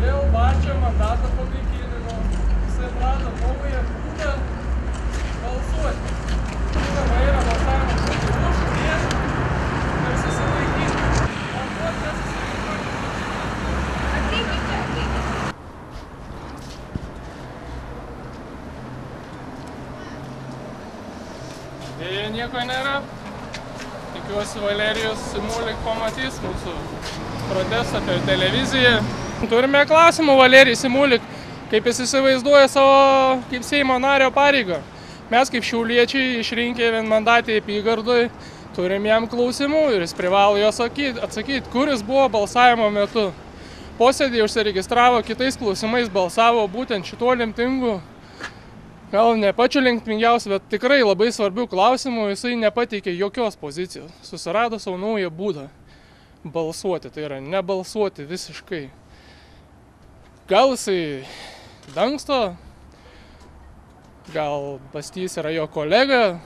Neobačio mandato panaikinimo nu, jisai atrado naują būdą balsuoti. Žinoma, yra balsavimo sprendimus, prieš ir susilaikyti. Ateikite, ateikite. Deja, nieko nėra. Tikiuosi, Valerijus Simulik pamatys mūsų protestą per televiziją. Turime klausimų Valerijai Simulik, kaip jis įsivaizduoja savo kaip Seimo nario pareigą. Mes kaip šiauliečiai išrinkę vienmandatį apygardui turim jam klausimų ir jis privalo juos atsakyti, kur jis buvo balsavimo metu. Posėdį užsiregistravo kitais klausimais, balsavo būtent šituo lemtingu gal ne pačiu linkmingiausiu, bet tikrai labai svarbių klausimų jisai nepateikė jokios pozicijos. Susirado savo naują būdą balsuoti, tai yra nebalsuoti visiškai. Gal jisai dangsto, gal Bastys yra jo kolega,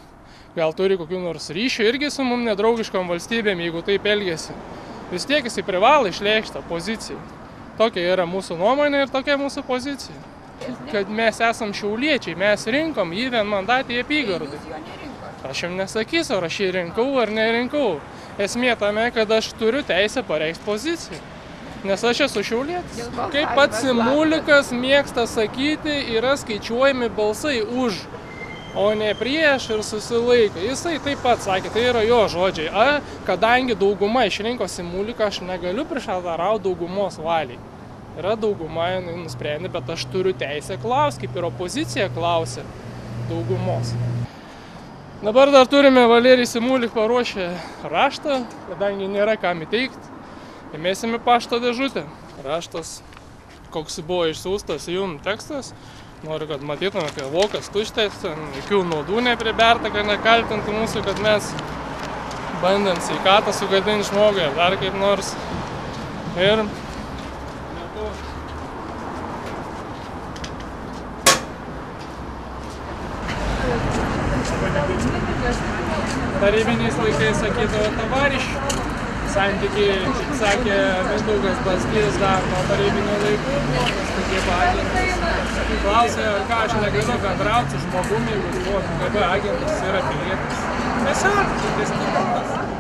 gal turi kokių nors ryšių irgi su mum nedraugiškom valstybėm, jeigu taip elgesi. Vis tiek jisai privalo išlėkti tą poziciją. Tokia yra mūsų nuomonė ir tokia mūsų pozicija kad mes esam šiauliečiai, mes rinkom jį vienmandatį apygardai. Aš jums nesakysiu, ar aš jį rinkau ar nerinkau. Esmė tame, kad aš turiu teisę pareikšti poziciją. Nes aš esu šiaulietis. Kaip pats Simulikas mėgsta sakyti, yra skaičiuojami balsai už, o ne prieš ir susilaiko. Jisai taip pat sakė, tai yra jo žodžiai. A, kadangi dauguma išrinko Simuliką, aš negaliu prieštarauti daugumos valiai yra dauguma, jinai nusprendė, bet aš turiu teisę klausti, kaip ir opozicija klausė daugumos. Dabar dar turime Valerijai Simulik paruošę raštą, kadangi nėra kam įteikti. Įmėsime pašto dėžutę. Raštas, koks buvo išsiųstas jum tekstas. Noriu, kad matytume, kad vokas tuštės, jokių naudų nepriberta, kad nekaltintų mūsų, kad mes bandėm sveikatą sugadinti žmogui ar dar kaip nors. Ir tarybiniais laikais sakydavo tavarišių. Santykiai, kaip sakė Mindaugas Bastys, dar nuo tarybinių laikų buvo, nes tokie agentas. Klausė, ką aš negaliu bendrauti su žmogumi, jeigu buvo KGB agentas yra pilietis. Tiesiog, tai